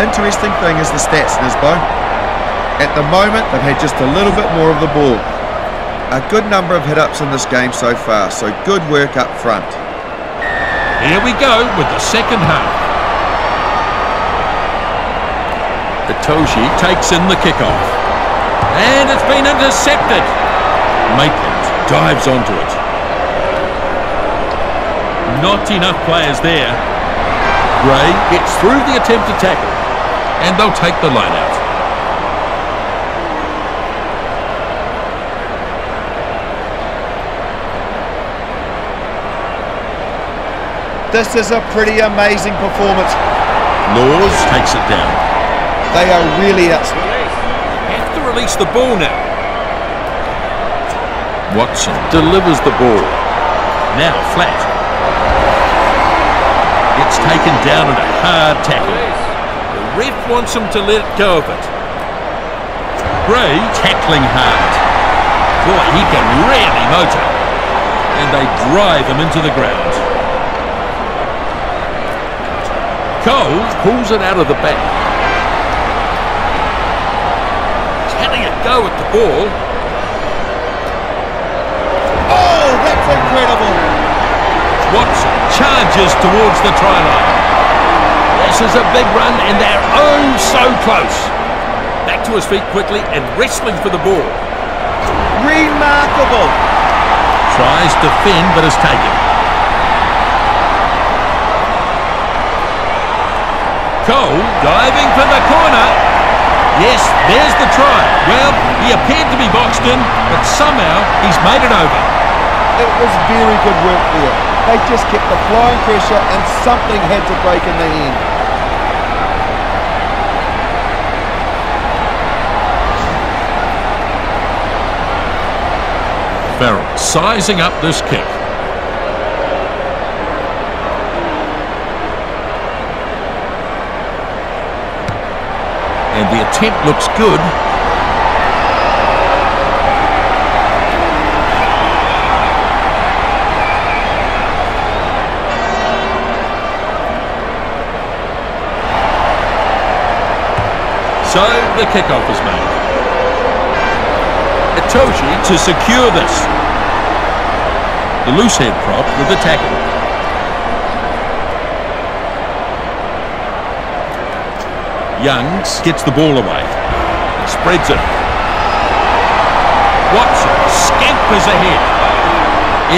interesting thing is the stats, Nisbo. At the moment, they've had just a little bit more of the ball. A good number of hit-ups in this game so far, so good work up front. Here we go with the second half. Itoje takes in the kickoff. And it's been intercepted. Maitland dives onto it. Not enough players there. Gray gets through the attempted tackle. And they'll take the line out. This is a pretty amazing performance. Laws takes it down. They are really outstanding. Have to release the ball now. Watson delivers the ball. Now flat. It's taken down in a hard tackle. Ref wants him to let go of it. Gray tackling hard. Boy, he can really motor. And they drive him into the ground. Cole pulls it out of the back. He's having a go at the ball. Oh, that's incredible. Watson charges towards the try line. This is a big run and they're oh so close. Back to his feet quickly and wrestling for the ball. Remarkable. Tries to fend but is taken. Cole diving for the corner. Yes, there's the try. Well, he appeared to be boxed in, but somehow he's made it over. It was very good work there. They just kept applying pressure and something had to break in the end. Farrell sizing up this kick. And the attempt looks good. So the kickoff is made. Itoje to secure this. The loose head prop with the tackle. Youngs gets the ball away. And spreads it. Watson scampers ahead.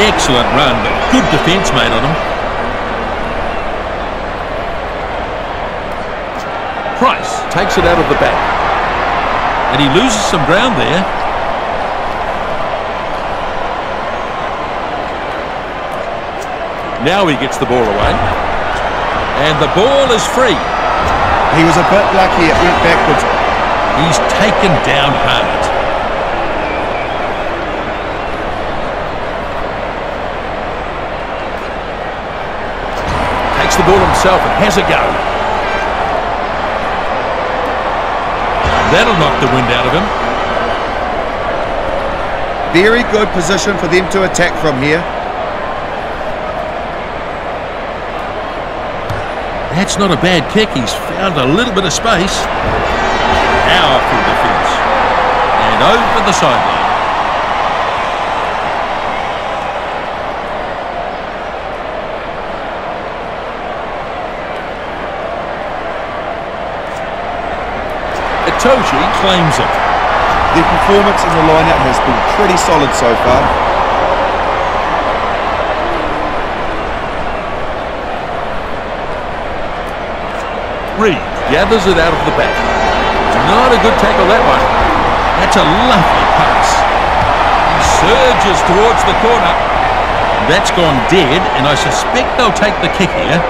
Excellent run, but good defence made on him. Price takes it out of the back. And he loses some ground there. Now he gets the ball away. And the ball is free. He was a bit lucky it went backwards. He's taken down hard. Takes the ball himself and has a go. That'll knock the wind out of him. Very good position for them to attack from here. That's not a bad kick. He's found a little bit of space. Powerful defence. And over the sideline. Itoje claims it. Their performance in the lineup has been pretty solid so far. Reed gathers it out of the back. Not a good tackle that one. That's a lovely pass. He surges towards the corner. That's gone dead, and I suspect they'll take the kick here.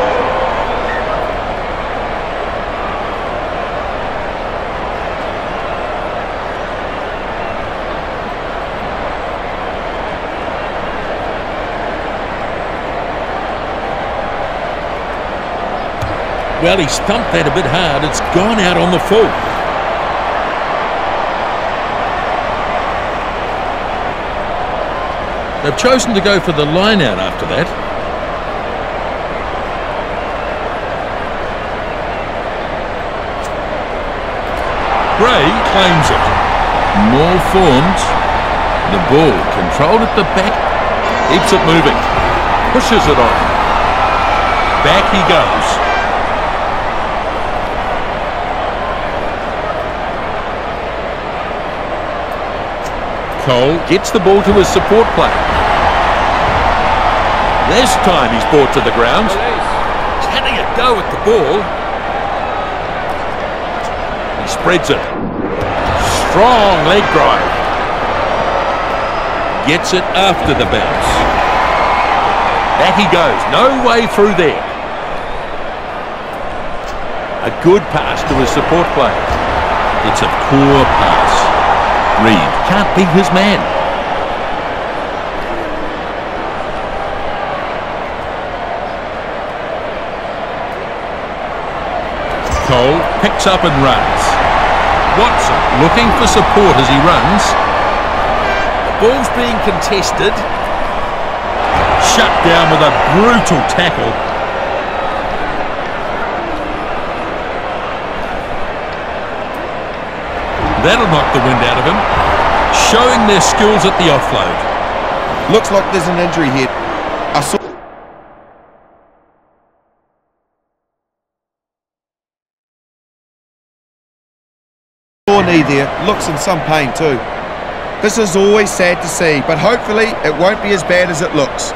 Well, he stumped that a bit hard. It's gone out on the full. They've chosen to go for the line out after that. Gray claims it. More formed. The ball controlled at the back. Keeps it moving. Pushes it on. Back he goes. Cole gets the ball to his support player. This time he's brought to the ground. He's having a go at the ball. He spreads it. Strong leg drive. Gets it after the bounce. Back he goes. No way through there. A good pass to his support player. It's a poor pass. Reed can't beat his man. Cole picks up and runs. Watson looking for support as he runs. The ball's being contested. Shut down with a brutal tackle. That'll knock the wind out of him. Showing their skills at the offload. Looks like there's an injury here. I saw Poor knee there. Looks in some pain too. This is always sad to see, but hopefully it won't be as bad as it looks.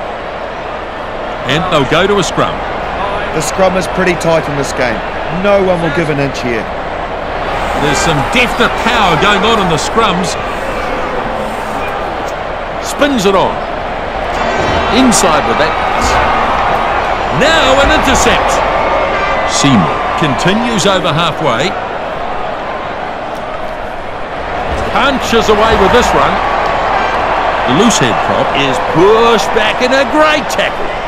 And they'll go to a scrum. The scrum is pretty tight in this game. No one will give an inch here. There's some definite power going on in the scrums. Spins it on. Inside with that. Now an intercept. Seymour continues over halfway. Punches away with this one. The loose head prop is pushed back in a great tackle.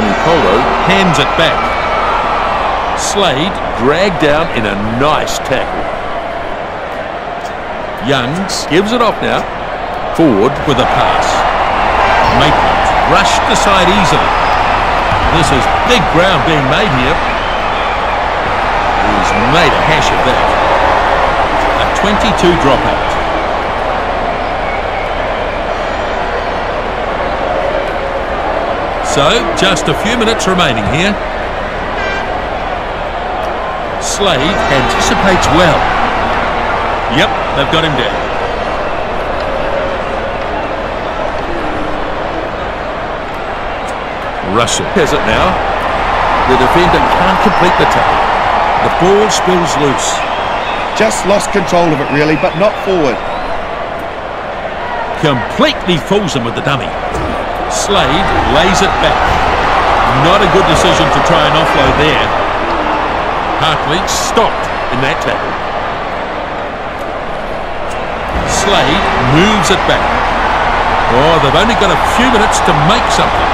Vunipola hands it back. Slade dragged down in a nice tackle. Youngs gives it off now. Forward with a pass. Maitland rushed aside easily. This is big ground being made here. He's made a hash of that. A 22 dropout. So, just a few minutes remaining here. Slade anticipates well. Yep, they've got him down. Russell has it now. The defender can't complete the tackle. The ball spills loose. Just lost control of it really, but not forward. Completely fools him with the dummy. Slade lays it back. Not a good decision to try and offload there. Hartley stopped in that tackle. Slade moves it back. Oh, they've only got a few minutes to make something.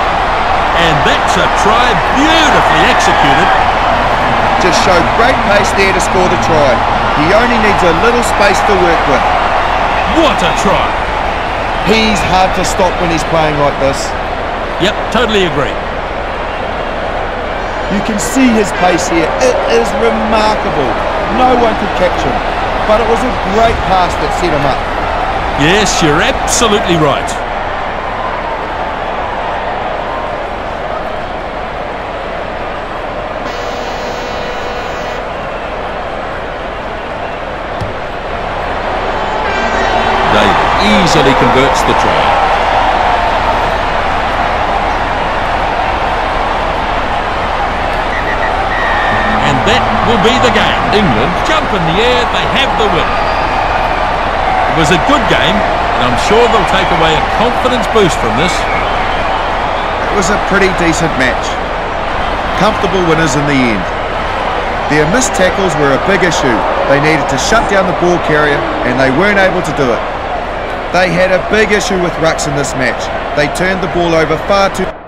And that's a try beautifully executed. Just showed great pace there to score the try. He only needs a little space to work with. What a try. He's hard to stop when he's playing like this. Yep, totally agree. You can see his pace here. It is remarkable. No one could catch him. But it was a great pass that set him up. Yes, you're absolutely right. Easily converts the try. And that will be the game. England jump in the air, they have the win. It was a good game, and I'm sure they'll take away a confidence boost from this. It was a pretty decent match. Comfortable winners in the end. Their missed tackles were a big issue. They needed to shut down the ball carrier, and they weren't able to do it. They had a big issue with rucks in this match. They turned the ball over far too...